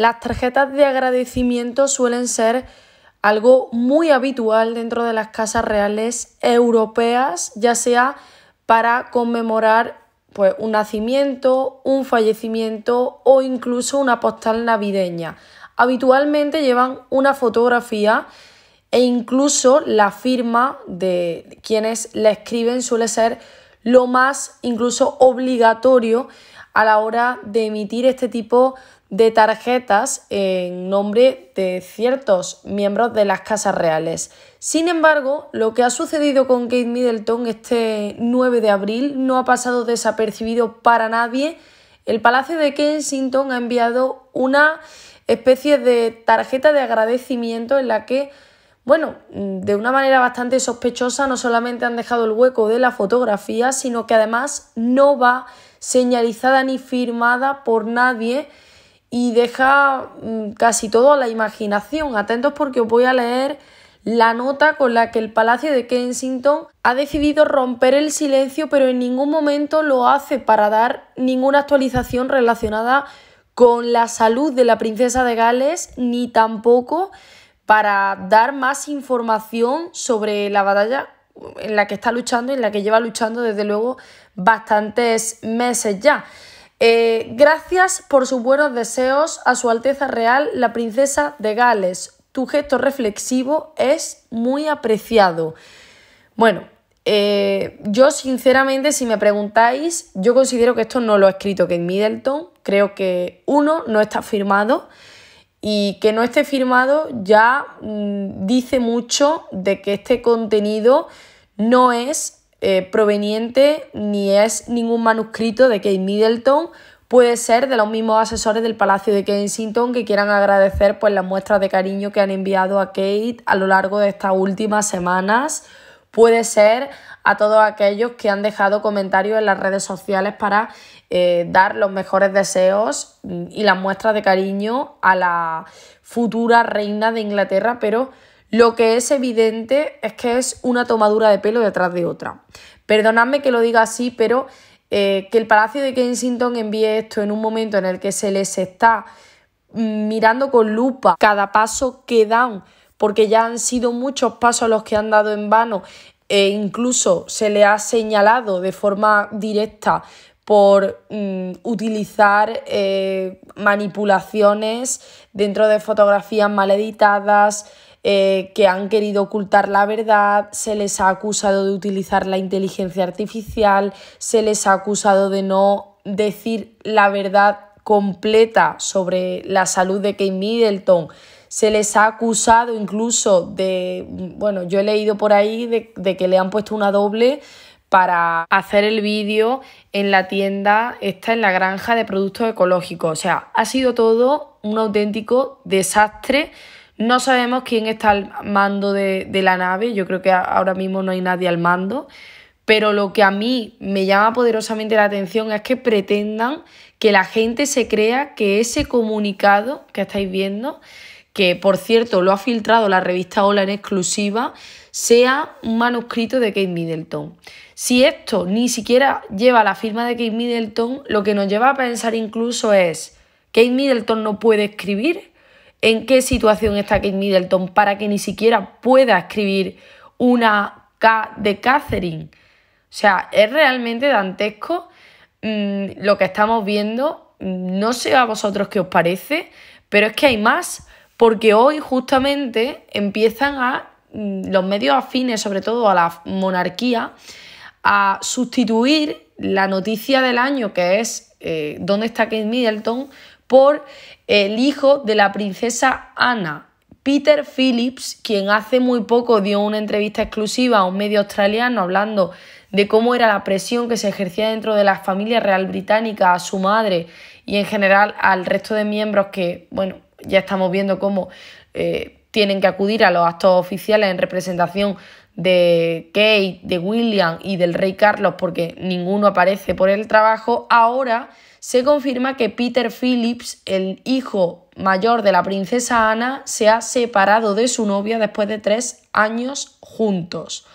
las tarjetas de agradecimiento suelen ser algo muy habitual dentro de las casas reales europeas, ya sea para conmemorar pues, un nacimiento, un fallecimiento o incluso una postal navideña. Habitualmente llevan una fotografía e incluso la firma de quienes la escriben suele ser lo más incluso obligatorio a la hora de emitir este tipo de tarjetas en nombre de ciertos miembros de las casas reales. Sin embargo, lo que ha sucedido con Kate Middleton este 9 de abril no ha pasado desapercibido para nadie. El Palacio de Kensington ha enviado una especie de tarjeta de agradecimiento en la que bueno, de una manera bastante sospechosa no solamente han dejado el hueco de la fotografía, sino que además no va señalizada ni firmada por nadie y deja mm, casi todo a la imaginación. Atentos porque os voy a leer la nota con la que el Palacio de Kensington ha decidido romper el silencio, pero en ningún momento lo hace para dar ninguna actualización relacionada con la salud de la princesa de Gales, ni tampoco para dar más información sobre la batalla en la que está luchando y en la que lleva luchando desde luego bastantes meses ya. Eh, gracias por sus buenos deseos a Su Alteza Real, la Princesa de Gales. Tu gesto reflexivo es muy apreciado. Bueno, eh, yo sinceramente, si me preguntáis, yo considero que esto no lo ha escrito Kate Middleton. Creo que uno, no está firmado y que no esté firmado ya mm, dice mucho de que este contenido no es eh, proveniente ni es ningún manuscrito de Kate Middleton. Puede ser de los mismos asesores del Palacio de Kensington que quieran agradecer pues, las muestras de cariño que han enviado a Kate a lo largo de estas últimas semanas. Puede ser a todos aquellos que han dejado comentarios en las redes sociales para eh, dar los mejores deseos y las muestras de cariño a la futura reina de Inglaterra, pero lo que es evidente es que es una tomadura de pelo detrás de otra. Perdonadme que lo diga así, pero eh, que el Palacio de Kensington envíe esto en un momento en el que se les está mm, mirando con lupa cada paso que dan, porque ya han sido muchos pasos los que han dado en vano e incluso se le ha señalado de forma directa por mm, utilizar eh, manipulaciones dentro de fotografías mal editadas, eh, que han querido ocultar la verdad, se les ha acusado de utilizar la inteligencia artificial, se les ha acusado de no decir la verdad completa sobre la salud de Kate Middleton, se les ha acusado incluso de, bueno, yo he leído por ahí de, de que le han puesto una doble para hacer el vídeo en la tienda, esta en la granja de productos ecológicos. O sea, ha sido todo un auténtico desastre. No sabemos quién está al mando de, de la nave, yo creo que ahora mismo no hay nadie al mando, pero lo que a mí me llama poderosamente la atención es que pretendan que la gente se crea que ese comunicado que estáis viendo, que por cierto lo ha filtrado la revista Hola en exclusiva, sea un manuscrito de Kate Middleton. Si esto ni siquiera lleva la firma de Kate Middleton, lo que nos lleva a pensar incluso es, ¿Kate Middleton no puede escribir? ¿En qué situación está Kate Middleton para que ni siquiera pueda escribir una K de Catherine? O sea, es realmente dantesco mm, lo que estamos viendo. No sé a vosotros qué os parece, pero es que hay más, porque hoy justamente empiezan a mm, los medios afines, sobre todo a la monarquía, a sustituir la noticia del año, que es eh, ¿Dónde está Kate Middleton? Por el hijo de la princesa Anna, Peter Phillips, quien hace muy poco dio una entrevista exclusiva a un medio australiano hablando de cómo era la presión que se ejercía dentro de la familia real británica a su madre y en general al resto de miembros que, bueno, ya estamos viendo cómo eh, tienen que acudir a los actos oficiales en representación de Kate, de William y del rey Carlos porque ninguno aparece por el trabajo, ahora se confirma que Peter Phillips, el hijo mayor de la princesa Ana, se ha separado de su novia después de tres años juntos.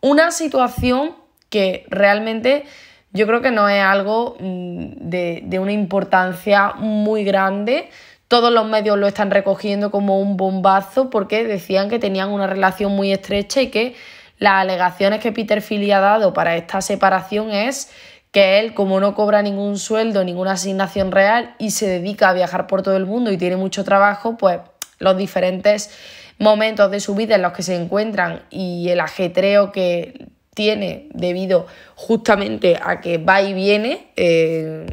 Una situación que realmente yo creo que no es algo mm, de, de una importancia muy grande. Todos los medios lo están recogiendo como un bombazo porque decían que tenían una relación muy estrecha y que las alegaciones que Peter Philly ha dado para esta separación es que él, como no cobra ningún sueldo, ninguna asignación real y se dedica a viajar por todo el mundo y tiene mucho trabajo, pues los diferentes momentos de su vida en los que se encuentran y el ajetreo que tiene debido justamente a que va y viene eh,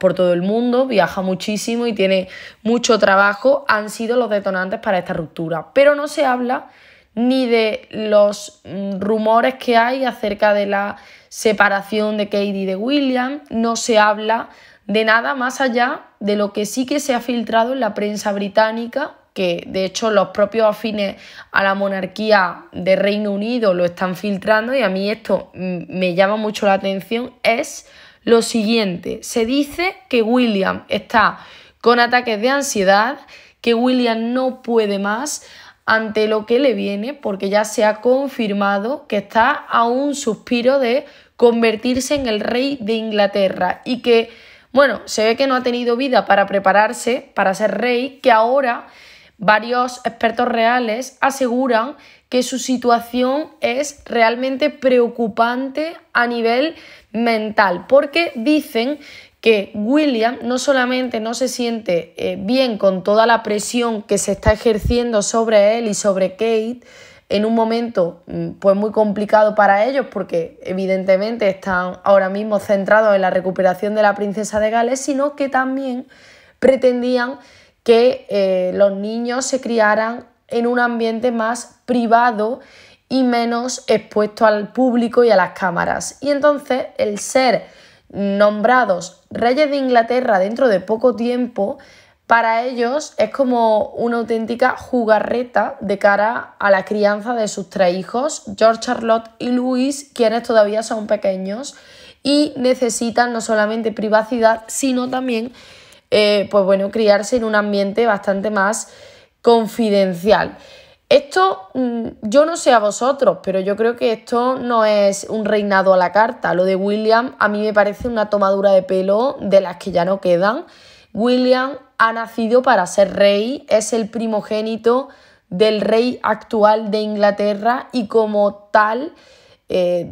por todo el mundo, viaja muchísimo y tiene mucho trabajo, han sido los detonantes para esta ruptura. Pero no se habla ni de los mm, rumores que hay acerca de la separación de Katie y de William, no se habla de nada más allá de lo que sí que se ha filtrado en la prensa británica que de hecho los propios afines a la monarquía de Reino Unido lo están filtrando y a mí esto mm, me llama mucho la atención, es lo siguiente. Se dice que William está con ataques de ansiedad, que William no puede más ante lo que le viene porque ya se ha confirmado que está a un suspiro de convertirse en el rey de Inglaterra y que, bueno, se ve que no ha tenido vida para prepararse para ser rey, que ahora Varios expertos reales aseguran que su situación es realmente preocupante a nivel mental, porque dicen que William no solamente no se siente eh, bien con toda la presión que se está ejerciendo sobre él y sobre Kate, en un momento mm, pues muy complicado para ellos porque evidentemente están ahora mismo centrados en la recuperación de la princesa de Gales, sino que también pretendían que eh, los niños se criaran en un ambiente más privado y menos expuesto al público y a las cámaras. Y entonces el ser nombrados reyes de Inglaterra dentro de poco tiempo, para ellos es como una auténtica jugarreta de cara a la crianza de sus tres hijos, George, Charlotte y Louis, quienes todavía son pequeños y necesitan no solamente privacidad, sino también eh, pues bueno, criarse en un ambiente bastante más confidencial. Esto, mm, yo no sé a vosotros, pero yo creo que esto no es un reinado a la carta. Lo de William a mí me parece una tomadura de pelo de las que ya no quedan. William ha nacido para ser rey, es el primogénito del rey actual de Inglaterra y como tal eh,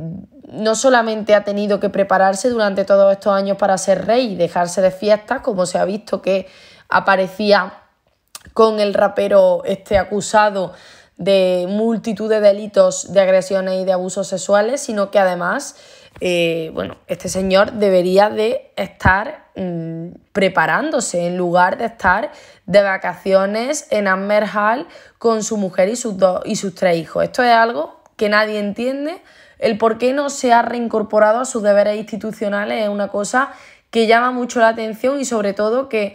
no solamente ha tenido que prepararse durante todos estos años para ser rey y dejarse de fiestas, como se ha visto que aparecía con el rapero este acusado de multitud de delitos de agresiones y de abusos sexuales, sino que además, eh, bueno, este señor debería de estar mm, preparándose en lugar de estar de vacaciones en Amber Hall con su mujer y sus, dos, y sus tres hijos. Esto es algo que nadie entiende el por qué no se ha reincorporado a sus deberes institucionales es una cosa que llama mucho la atención y sobre todo que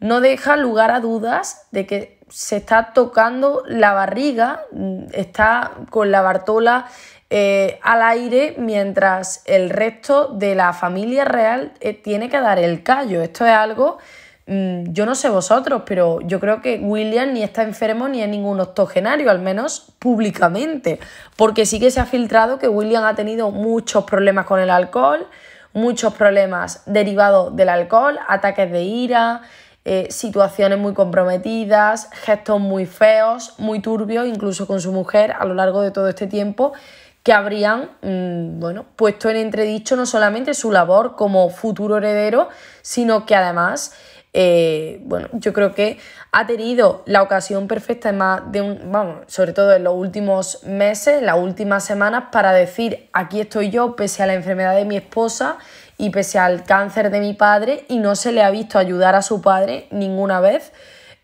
no deja lugar a dudas de que se está tocando la barriga, mm, está con la Bartola eh, al aire mientras el resto de la familia real eh, tiene que dar el callo. Esto es algo yo no sé vosotros, pero yo creo que William ni está enfermo ni es ningún octogenario, al menos públicamente, porque sí que se ha filtrado que William ha tenido muchos problemas con el alcohol, muchos problemas derivados del alcohol, ataques de ira, eh, situaciones muy comprometidas, gestos muy feos, muy turbios, incluso con su mujer a lo largo de todo este tiempo que habrían mm, bueno, puesto en entredicho no solamente su labor como futuro heredero, sino que además eh, bueno, yo creo que ha tenido la ocasión perfecta más de un, vamos, sobre todo en los últimos meses, en las últimas semanas, para decir aquí estoy yo pese a la enfermedad de mi esposa y pese al cáncer de mi padre y no se le ha visto ayudar a su padre ninguna vez.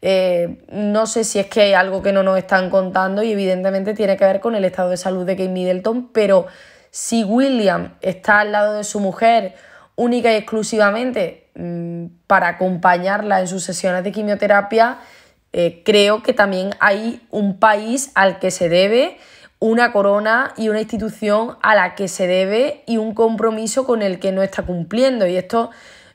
Eh, no sé si es que hay algo que no nos están contando y evidentemente tiene que ver con el estado de salud de Kate Middleton, pero si William está al lado de su mujer única y exclusivamente para acompañarla en sus sesiones de quimioterapia, eh, creo que también hay un país al que se debe una corona y una institución a la que se debe y un compromiso con el que no está cumpliendo. Y esto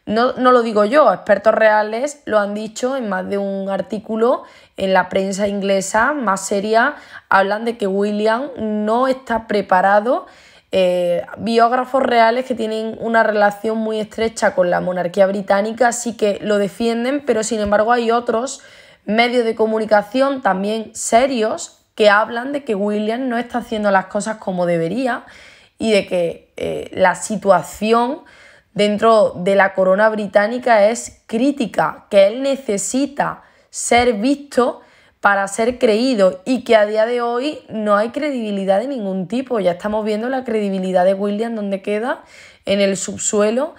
no, no, lo digo yo, expertos reales lo han dicho en más de un artículo en la prensa inglesa más seria, hablan de que William no está preparado eh, biógrafos reales que tienen una relación muy estrecha con la monarquía británica, sí que lo defienden, pero sin embargo hay otros medios de comunicación también serios que hablan de que William no está haciendo las cosas como debería y de que eh, la situación dentro de la corona británica es crítica, que él necesita ser visto para ser creído y que a día de hoy no hay credibilidad de ningún tipo. Ya estamos viendo la credibilidad de William donde queda en el subsuelo.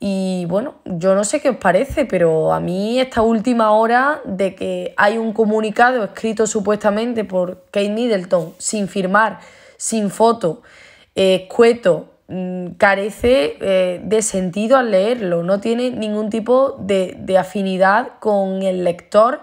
Y bueno, yo no sé qué os parece, pero a mí esta última hora de que hay un comunicado escrito supuestamente por Kate Middleton sin firmar, sin foto, escueto, mm, carece eh, de sentido al leerlo, no tiene ningún tipo de, de afinidad con el lector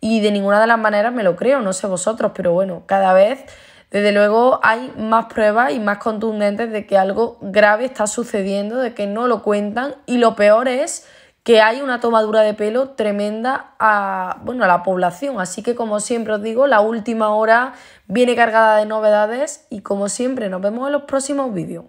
y de ninguna de las maneras me lo creo, no sé vosotros, pero bueno, cada vez, desde luego, hay más pruebas y más contundentes de que algo grave está sucediendo, de que no lo cuentan y lo peor es que hay una tomadura de pelo tremenda a, bueno, a la población. Así que como siempre os digo, la última hora viene cargada de novedades y como siempre nos vemos en los próximos vídeos.